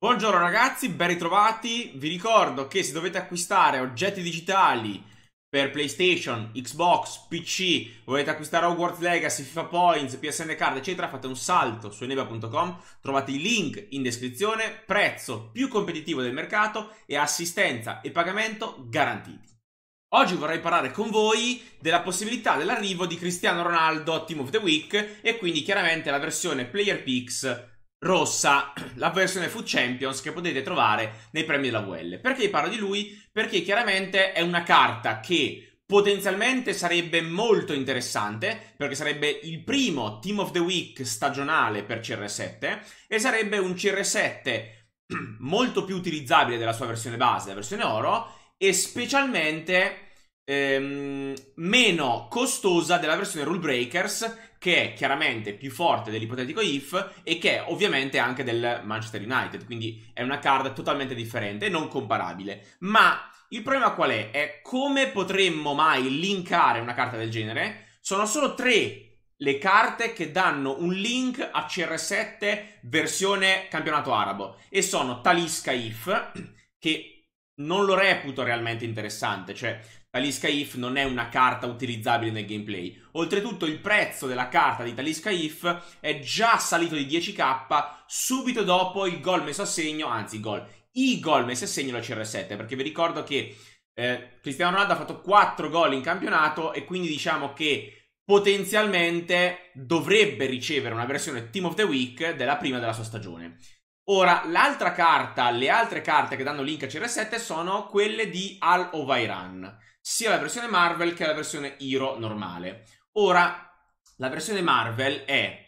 Buongiorno ragazzi, ben ritrovati. Vi ricordo che se dovete acquistare oggetti digitali per PlayStation, Xbox, PC, volete acquistare Hogwarts Legacy, FIFA Points, PSN Card, eccetera, fate un salto su eneba.com, trovate i link in descrizione, prezzo più competitivo del mercato e assistenza e pagamento garantiti. Oggi vorrei parlare con voi della possibilità dell'arrivo di Cristiano Ronaldo Team of the Week e quindi chiaramente la versione Player Picks rossa, la versione Food Champions che potete trovare nei premi della VL. Perché parlo di lui? Perché chiaramente è una carta che potenzialmente sarebbe molto interessante perché sarebbe il primo Team of the Week stagionale per CR7 e sarebbe un CR7 molto più utilizzabile della sua versione base, la versione oro e specialmente ehm, meno costosa della versione Rule Breakers che è chiaramente più forte dell'ipotetico if e che è ovviamente anche del Manchester United, quindi è una card totalmente differente e non comparabile. Ma il problema qual è? È come potremmo mai linkare una carta del genere? Sono solo tre le carte che danno un link a CR7 versione campionato arabo e sono Talisca If che non lo reputo realmente interessante, cioè Talisca If non è una carta utilizzabile nel gameplay. Oltretutto il prezzo della carta di Talisca If è già salito di 10k subito dopo il gol messo a segno, anzi gol, i gol messi a segno da CR7, perché vi ricordo che eh, Cristiano Ronaldo ha fatto 4 gol in campionato e quindi diciamo che potenzialmente dovrebbe ricevere una versione Team of the Week della prima della sua stagione. Ora, l'altra carta, le altre carte che danno link a CR7 sono quelle di Al Ovairan sia la versione Marvel che la versione Hero normale. Ora, la versione Marvel è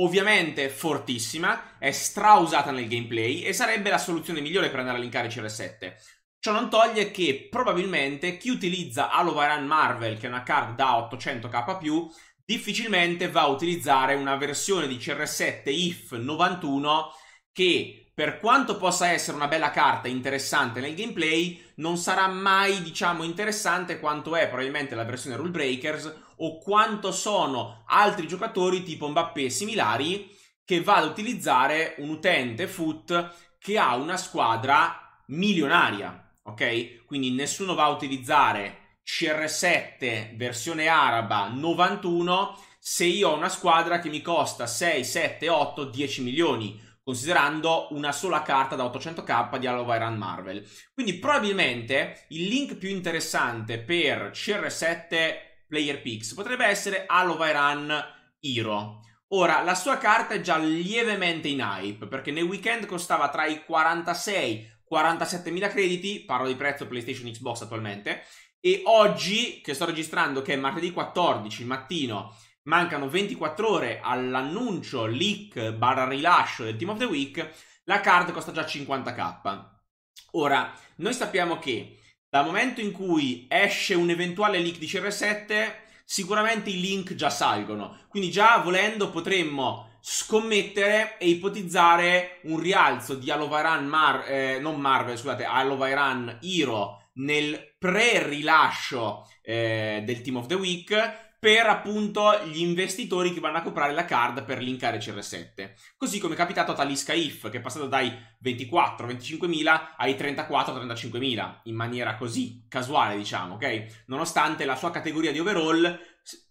ovviamente fortissima, è strausata nel gameplay e sarebbe la soluzione migliore per andare a linkare CR7. Ciò non toglie che probabilmente chi utilizza Alovaran Marvel, che è una card da 800k+, difficilmente va a utilizzare una versione di CR7 IF 91 che per quanto possa essere una bella carta interessante nel gameplay, non sarà mai, diciamo, interessante quanto è probabilmente la versione Rule Breakers o quanto sono altri giocatori tipo Mbappé similari che va ad utilizzare un utente foot che ha una squadra milionaria, ok? Quindi nessuno va a utilizzare CR7 versione araba 91 se io ho una squadra che mi costa 6, 7, 8, 10 milioni considerando una sola carta da 800k di Halo Iron Marvel. Quindi probabilmente il link più interessante per CR7 Player Picks potrebbe essere Halo Iron Hero. Ora, la sua carta è già lievemente in hype, perché nel weekend costava tra i 46 e 47 mila crediti, parlo di prezzo PlayStation Xbox attualmente, e oggi, che sto registrando, che è martedì 14, mattino, mancano 24 ore all'annuncio, leak, barra rilascio del Team of the Week, la card costa già 50k. Ora, noi sappiamo che dal momento in cui esce un eventuale leak di CR7, sicuramente i link già salgono. Quindi già volendo potremmo scommettere e ipotizzare un rialzo di Alovaran Mar- eh, non Marvel, scusate, Alovaran Hero nel pre-rilascio eh, del Team of the Week per appunto gli investitori che vanno a comprare la card per linkare CR7. Così come è capitato a Talisca If, che è passato dai 24-25 mila ai 34-35 mila, in maniera così casuale, diciamo, ok? Nonostante la sua categoria di overall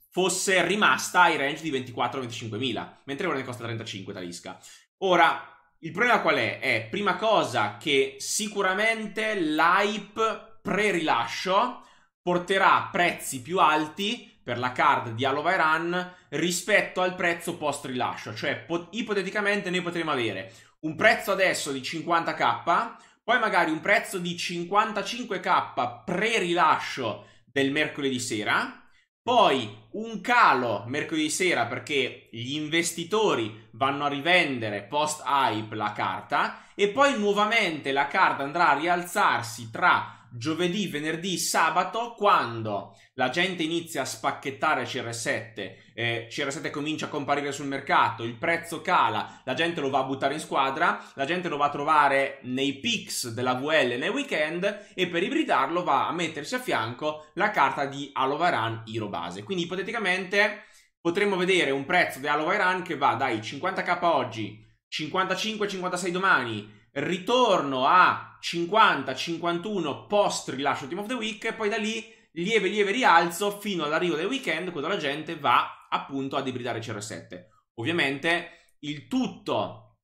fosse rimasta ai range di 24-25 mila, mentre ora ne costa 35 Talisca. Ora, il problema qual è? È, prima cosa, che sicuramente l'hype pre-rilascio porterà prezzi più alti per la card di Alovairan rispetto al prezzo post rilascio. Cioè, po- ipoteticamente noi potremmo avere un prezzo adesso di 50k, poi magari un prezzo di 55k pre-rilascio del mercoledì sera, poi un calo mercoledì sera perché gli investitori vanno a rivendere post hype la carta e poi nuovamente la carta andrà a rialzarsi tra giovedì, venerdì, sabato, quando la gente inizia a spacchettare CR7, eh, CR7 comincia a comparire sul mercato, il prezzo cala, la gente lo va a buttare in squadra, la gente lo va a trovare nei picks della VL nei weekend e per ibridarlo va a mettersi a fianco la carta di Alovaran Hero base. Quindi ipoteticamente potremmo vedere un prezzo di Alovaran che va dai 50k oggi, 55-56 domani, ritorno a 50-51 post rilascio Team of the Week e poi da lì lieve lieve rialzo fino all'arrivo del weekend quando la gente va appunto ad ibridare CR7. Ovviamente il tutto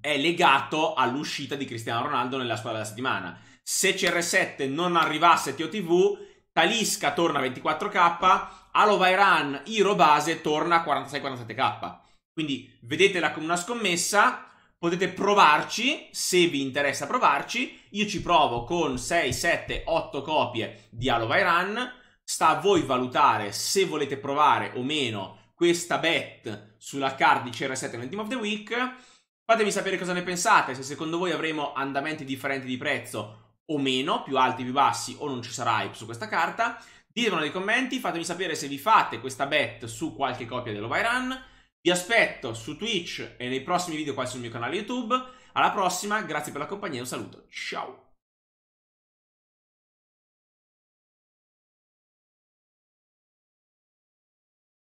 è legato all'uscita di Cristiano Ronaldo nella squadra della settimana. Se CR7 non arrivasse a TOTV, Talisca torna a 24k, Alovairan Hero base torna a 46-47k. Quindi vedetela come una scommessa, potete provarci se vi interessa provarci. Io ci provo con 6, 7, 8 copie di Alovairan. Sta a voi valutare se volete provare o meno questa bet sulla card di CR7 nel Team of the Week. Fatemi sapere cosa ne pensate, se secondo voi avremo andamenti differenti di prezzo o meno, più alti, più bassi, o non ci sarà hype su questa carta. Ditemelo nei commenti, fatemi sapere se vi fate questa bet su qualche copia dell'Ovirun. Vi aspetto su Twitch e nei prossimi video qua sul mio canale YouTube. Alla prossima, grazie per la compagnia e un saluto. Ciao!